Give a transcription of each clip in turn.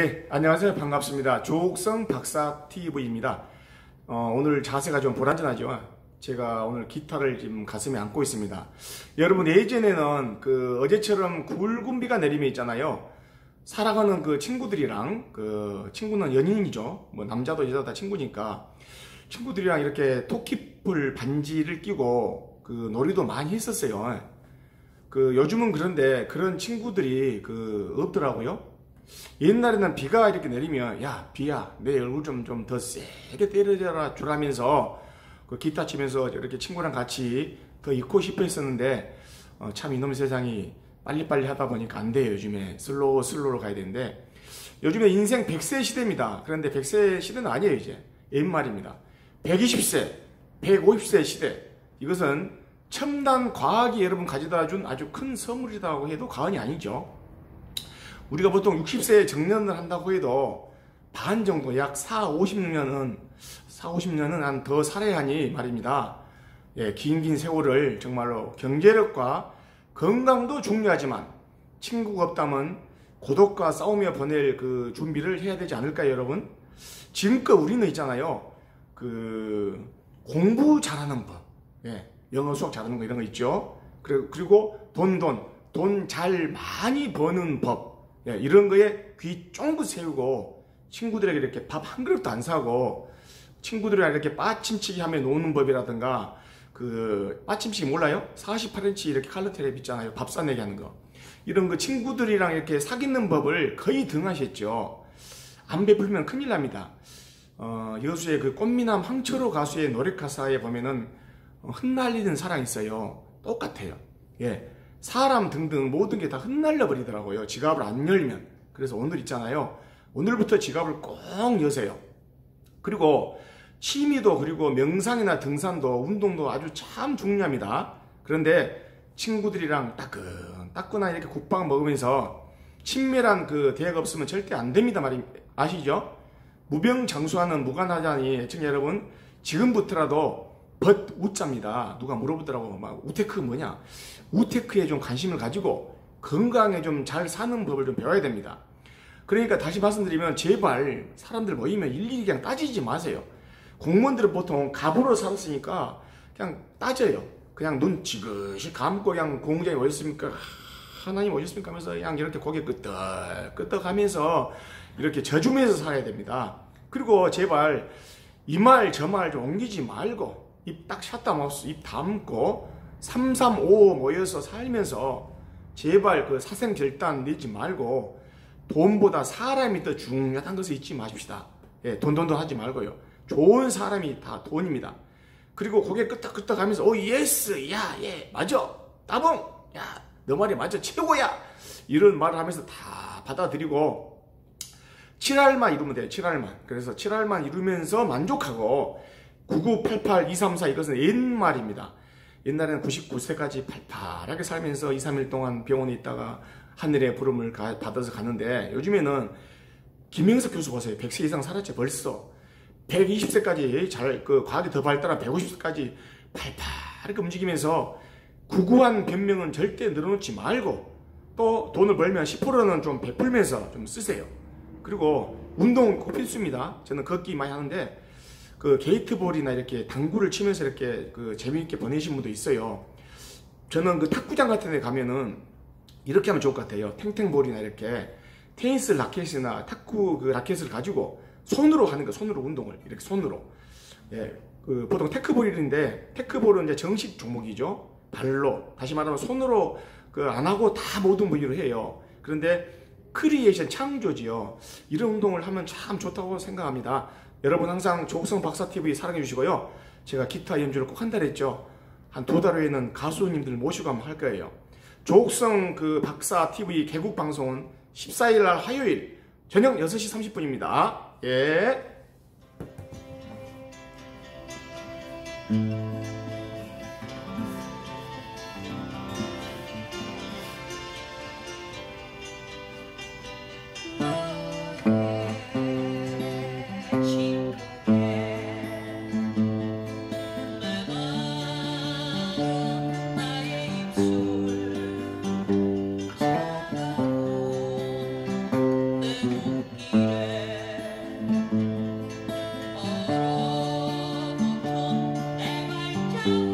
네, 안녕하세요. 반갑습니다. 조옥성 박사 TV입니다. 어, 오늘 자세가 좀 불안전하죠. 제가 오늘 기타를 지금 가슴에 안고 있습니다. 여러분 예전에는 그 어제처럼 굵은 비가 내리면 있잖아요. 사랑하는 그 친구들이랑 그 친구는 연인이죠. 뭐 남자도 여자도 다 친구니까 친구들이랑 이렇게 토끼풀 반지를 끼고 그 놀이도 많이 했었어요. 그 요즘은 그런데 그런 친구들이 그 없더라고요. 옛날에는 비가 이렇게 내리면 야 비야 내 얼굴 좀 좀 더 세게 때려줘라 주라면서 그 기타 치면서 이렇게 친구랑 같이 더 있고 싶어 했었는데 어, 참 이놈의 세상이 빨리빨리 하다 보니까 안 돼요 요즘에. slow slow로 가야 되는데. 요즘에 인생 100세 시대입니다. 그런데 100세 시대는 아니에요 이제. 옛말입니다. 120세 150세 시대. 이것은 첨단 과학이 여러분 가져다 준 아주 큰 선물이라고 해도 과언이 아니죠 우리가 보통 60세에 정년을 한다고 해도 반 정도 약 4, 50년은 4, 50년은 한 더 살아야 하니 말입니다. 예, 긴긴 세월을 정말로 경제력과 건강도 중요하지만 친구가 없다면 고독과 싸우며 보낼 그 준비를 해야 되지 않을까요, 여러분? 지금껏 우리는 있잖아요. 그 공부 잘하는 법, 예, 영어 수학 잘하는 거 이런 거 있죠. 그리고 그리고 돈 돈, 돈 잘 많이 버는 법, 예, 이런 거에 귀 쫑긋 세우고 친구들에게 이렇게 밥 한 그릇도 안 사고 친구들이랑 이렇게 빠침치기 하며 노는 법이라든가 그 빠침치기 몰라요? 48인치 이렇게 칼로 텔레비 있잖아요. 밥 싸내게 하는 거. 이런 그 친구들이랑 이렇게 사귀는 법을 거의 등하셨죠. 안 베풀면 큰일 납니다. 어, 여수의 그 꽃미남 황철호 가수의 노래 가사에 보면은 어, 흩날리는 사랑 있어요. 똑같아요. 예. 사람 등등 모든 게 다 흩날려 버리더라고요. 지갑을 안 열면. 그래서 오늘 있잖아요. 오늘부터 지갑을 꼭 여세요. 그리고 취미도 그리고 명상이나 등산도 운동도 아주 참 중요합니다. 그런데 친구들이랑 따끈 따끈한 이렇게 국밥 먹으면서 친밀한 그 대화가 없으면 절대 안 됩니다 말이 아시죠? 무병장수하는 무관하자니 애청자 여러분 지금부터라도 벗 우자입니다. 누가 물어보더라고. 막 우테크 뭐냐? 우테크에 좀 관심을 가지고 건강에 좀 잘 사는 법을 좀 배워야 됩니다. 그러니까 다시 말씀드리면 제발 사람들 모이면 일일이 그냥 따지지 마세요. 공무원들은 보통 갑으로 살았으니까 그냥 따져요. 그냥 눈 지그시 감고 그냥 공장에 오셨습니까? 하나님 오셨습니까? 하면서 그냥 이렇게 고개 끄덕 끄덕 하면서 이렇게 져주면서 살아야 됩니다. 그리고 제발 이 말 저 말 좀 옮기지 말고 입 딱 shut the mouth 입 담고 335 모여서 살면서 제발 그 사생결단 내지 말고 돈보다 사람이 더 중요한 것을 잊지 마십시다. 예, 돈돈돈 하지 말고요. 좋은 사람이 다 돈입니다. 그리고 고개 끄덕끄덕 하면서 oh yes yeah 예 맞아 따봉 야너 말이 맞아 최고야 이런 말을 하면서 다 받아들이고 7할만 이루면 돼요 7할만 그래서 7할만 이루면서 만족하고 9988 234 이것은 옛말입니다. 옛날에는 99세까지 팔팔하게 살면서 2, 3일 동안 병원에 있다가 하늘의 부름을 가, 받아서 가는데 요즘에는 김영석 교수 보세요. 100세 이상 살았지 벌써. 120세까지 잘, 그, 과학이 더 발달한 150세까지 팔팔하게 움직이면서 구구한 변명은 절대 늘어놓지 말고 또 돈을 벌면 10%는 좀 베풀면서 좀 쓰세요. 그리고 운동 꼭 필수입니다. 저는 걷기 많이 하는데 그 게이트볼이나 이렇게 당구를 치면서 이렇게 그 재미있게 보내신 분도 있어요. 저는 그 탁구장 같은 데 가면은 이렇게 하면 좋을 것 같아요. 탱탱볼이나 이렇게 테니스 라켓이나 탁구 그 라켓을 가지고 손으로 하는 거, 손으로 운동을 이렇게 손으로. 예, 그 보통 teqball인데 teqball은 이제 정식 종목이죠. 발로 다시 말하면 손으로 그 안 하고 다 모든 부위로 해요. 그런데 creation 창조지요. 이런 운동을 하면 참 좋다고 생각합니다. 여러분 항상 조옥성 박사TV 사랑해 주시고요. 제가 기타 연주를 꼭 한 달 했죠. 한 두 달 후에는 가수님들 모시고 한번 할 거예요. 조옥성 그 박사 TV 개국 방송은 14일 날 화요일 저녁 6시 30분입니다. 예. 발자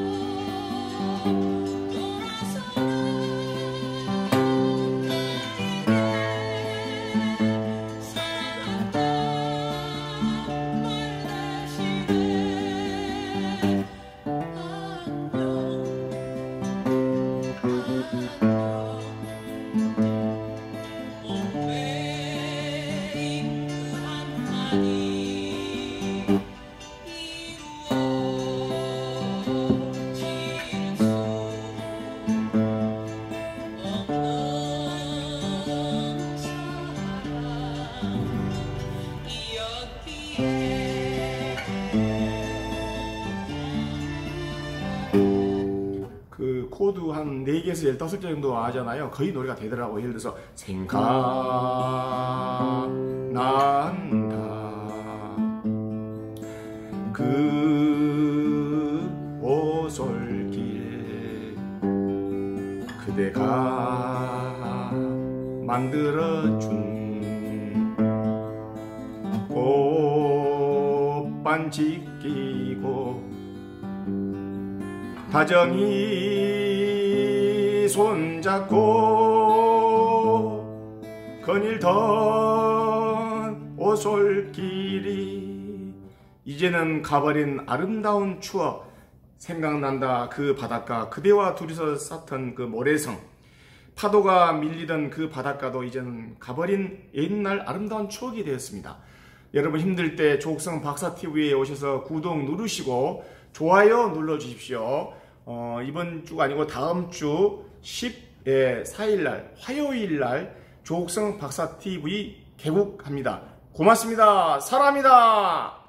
4개에서 15개 정도 하잖아요. 거의 노래가 되더라고요. 예를 들어서 생각난다 그 오솔길 그대가 만들어준 꽃반지 끼고 다정히 손잡고 거닐던 오솔길이 이제는 가버린 아름다운 추억 생각난다 그 바닷가 그대와 둘이서 쌓던 그 모래성 파도가 밀리던 그 바닷가도 이제는 가버린 옛날 아름다운 추억이 되었습니다. 여러분 힘들 때 조옥성 박사TV에 오셔서 구독 누르시고 좋아요 눌러주십시오. 어, 이번 주가 아니고 다음 주 14일 날 화요일 날 조옥성 박사TV 개국합니다. 고맙습니다. 사랑합니다.